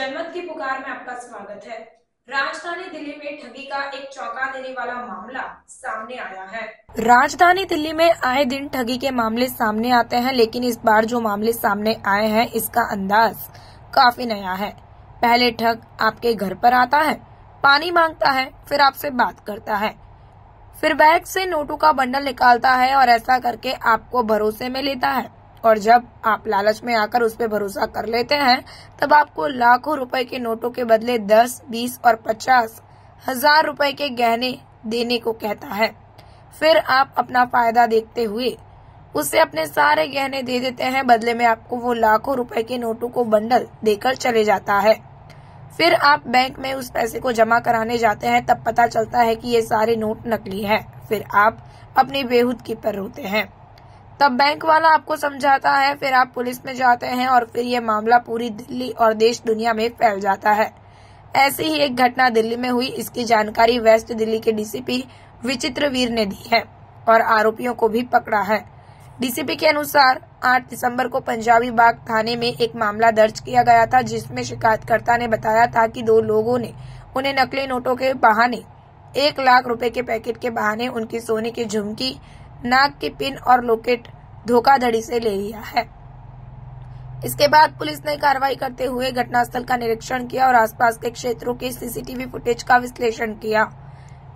जनमत की पुकार में आपका स्वागत है। राजधानी दिल्ली में ठगी का एक चौंका देने वाला मामला सामने आया है। राजधानी दिल्ली में आए दिन ठगी के मामले सामने आते हैं, लेकिन इस बार जो मामले सामने आए हैं, इसका अंदाज काफ़ी नया है। पहले ठग आपके घर पर आता है, पानी माँगता है, फिर आपसे बात करता है। फिर बैग से नोटों का बंडल निकालता है और ऐसा करके आपको भरोसे में लेता है। और जब आप लालच में आकर उस पर भरोसा कर लेते हैं, तब आपको लाखों रुपए के नोटों के बदले दस, बीस और पचास हज़ार रुपए के गहने देने को कहता है। फिर आप अपना फ़ायदा देखते हुए उसे अपने सारे गहने दे देते हैं, बदले में आपको वो लाखों रुपए के नोटों को बंडल देकर चले जाता है। फिर आप बैंक में उस पैसे को जमा कराने जाते हैं, तब पता चलता है कि ये सारे नोट नकली हैं। फिर आप अपनी बेहूदगी पर रोते हैं। तब बैंक वाला आपको समझाता है, फिर आप पुलिस में जाते हैं और फिर ये मामला पूरी दिल्ली और देश दुनिया में फैल जाता है। ऐसी ही एक घटना दिल्ली में हुई, इसकी जानकारी वेस्ट दिल्ली के डीसीपी विचित्र वीर ने दी है और आरोपियों को भी पकड़ा है। डीसीपी के अनुसार 8 दिसंबर को पंजाबी बाग थाने में एक मामला दर्ज किया गया था, जिसमें शिकायतकर्ता ने बताया था कि दो लोगों ने उन्हें नकली नोटों के बहाने एक लाख रुपए के पैकेट के बहाने उनकी सोने की झुमकी नाक की पिन और लोकेट धोखाधड़ी से ले लिया है। इसके बाद पुलिस ने कार्रवाई करते हुए घटनास्थल का निरीक्षण किया और आसपास के क्षेत्रों के सीसीटीवी फुटेज का विश्लेषण किया।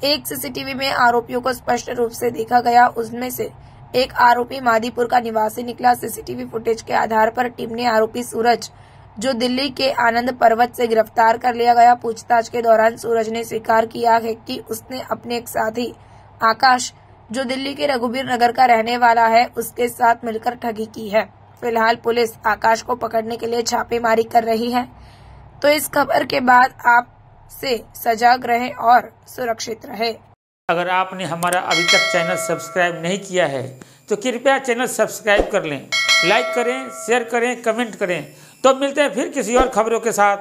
एक सीसीटीवी में आरोपियों को स्पष्ट रूप से देखा गया। उसमें से एक आरोपी मादीपुर का निवासी निकला। सीसीटीवी फुटेज के आधार पर टीम ने आरोपी सूरज, जो दिल्ली के आनंद पर्वत से गिरफ़्तार कर लिया गया, पूछताछ के दौरान सूरज ने स्वीकार किया है कि उसने अपने एक साथी, आकाश जो दिल्ली के रघुबीर नगर का रहने वाला है, उसके साथ मिलकर ठगी की है। फ़िलहाल पुलिस आकाश को पकड़ने के लिए छापेमारी कर रही है। तो इस खबर के बाद आप से सजाग रहे और सुरक्षित रहे। अगर आपने हमारा अभी तक चैनल सब्सक्राइब नहीं किया है तो कृपया चैनल सब्सक्राइब कर लें। लाइक करें, शेयर करें, कमेंट करें। तो मिलते हैं फिर किसी और खबरों के साथ।